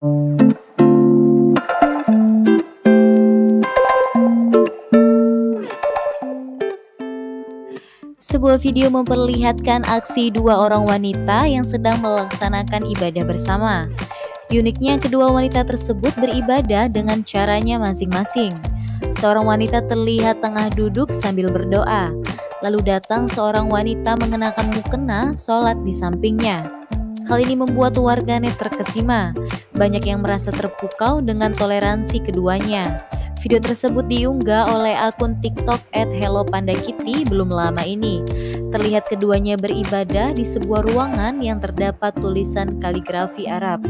Sebuah video memperlihatkan aksi dua orang wanita yang sedang melaksanakan ibadah bersama. Uniknya, kedua wanita tersebut beribadah dengan caranya masing-masing. Seorang wanita terlihat tengah duduk sambil berdoa, lalu datang seorang wanita mengenakan mukena sholat di sampingnya. Hal ini membuat warganet terkesima. Banyak yang merasa terpukau dengan toleransi keduanya. Video tersebut diunggah oleh akun TikTok @hellopandakitty belum lama ini. Terlihat keduanya beribadah di sebuah ruangan yang terdapat tulisan kaligrafi Arab.